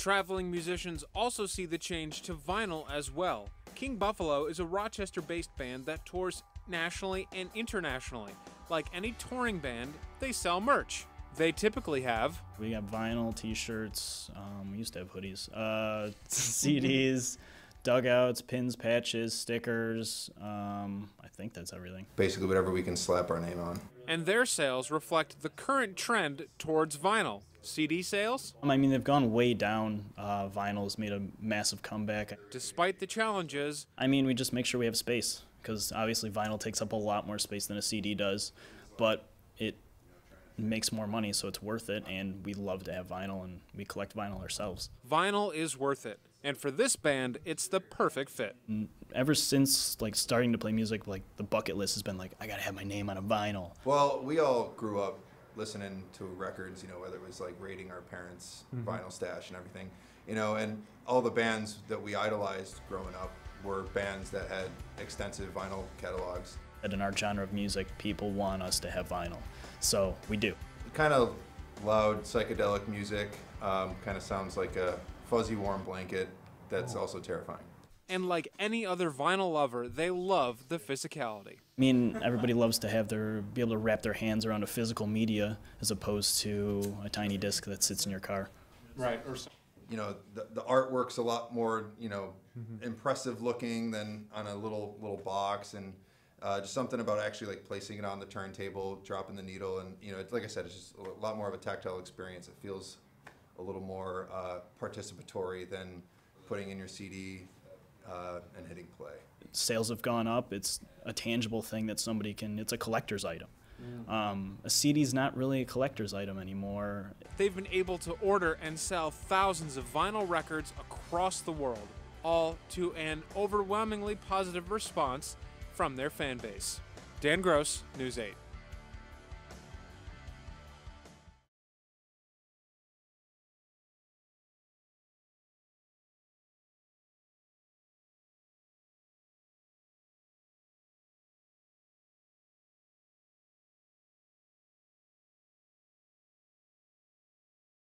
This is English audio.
Traveling musicians also see the change to vinyl as well. King Buffalo is a Rochester based band that tours nationally and internationally. Like any touring band, they sell merch. They typically have We got vinyl, T-shirts. Um, we used to have hoodies, uh, CDs, dugouts, pins, patches, stickers. Um, I think that's everything. Basically, whatever we can slap our name on. and their sales reflect the current trend towards vinyl. CD sales, Um, I mean, they've gone way down. Uh, has made a massive comeback. despite the challenges, I mean, we just make sure we have space because obviously vinyl takes up a lot more space than a CD does, but it makes more money, so it's worth it. And we love to have vinyl, and we collect vinyl ourselves. vinyl is worth it. And for this band, it's the perfect fit. Mm, ever since like starting to play music, like the bucket list has been like, I gotta have my name on a vinyl. Well, we all grew up listening to records, you know, whether it was like raiding our parents' mm-hmm. vinyl stash and everything, you know, and all the bands that we idolized growing up were bands that had extensive vinyl catalogs. And in our genre of music, people want us to have vinyl, so we do. Kind of loud psychedelic music, um, kind of sounds like a fuzzy warm blanket that's also terrifying. And like any other vinyl lover, they love the physicality. I mean, everybody loves to have their be able to wrap their hands around a physical media as opposed to a tiny disc that sits in your car. Right. Or you know the, the artwork's a lot more you know impressive looking than on a little little box and uh, just something about actually like placing it on the turntable dropping the needle and you know it's, like i said it's just a lot more of a tactile experience it feels a little more uh, participatory than putting in your cd uh, and hitting play Sales have gone up. It's a tangible thing that somebody can. It's a collector's item. Um, a is not really a collector's item anymore. they've been able to order and sell thousands of vinyl records across the world, all to an overwhelmingly positive response from their fan base. Dan Gross, News 8.